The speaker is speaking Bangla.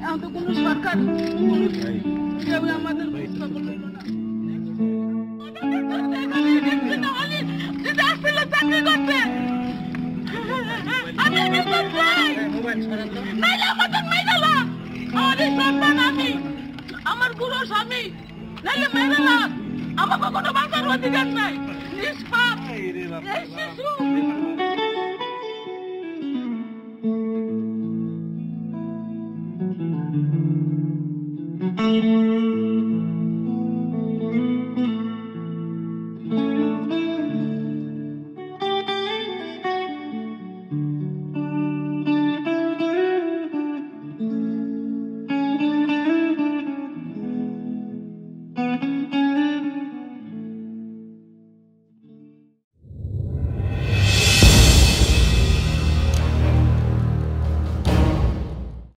এখন তো কোনো সরকার কেউ আমাদের চাকরি করতে আমি বিচার চাই নাইলে আমাদের সন্তান আমি আমার বুড়ো স্বামী নাইলে মেয়ে গেল আমাকে কোনো বাঁচার অধিকার নাই নিষ্পাপ এই শিশু